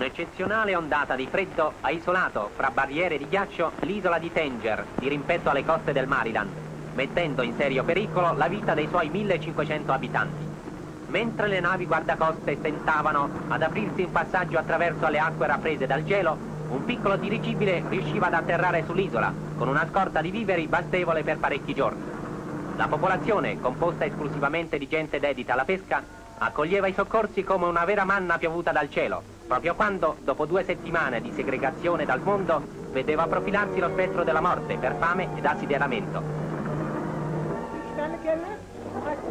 Un'eccezionale ondata di freddo ha isolato, fra barriere di ghiaccio, l'isola di Tanger, di rimpetto alle coste del Maryland, mettendo in serio pericolo la vita dei suoi 1500 abitanti. Mentre le navi guardacoste tentavano ad aprirsi in passaggio attraverso le acque rapprese dal gelo, un piccolo dirigibile riusciva ad atterrare sull'isola, con una scorta di viveri bastevole per parecchi giorni. La popolazione, composta esclusivamente di gente dedita alla pesca, accoglieva i soccorsi come una vera manna piovuta dal cielo, proprio quando, dopo due settimane di segregazione dal mondo, vedeva profilarsi lo spettro della morte per fame ed assideramento. Hadi.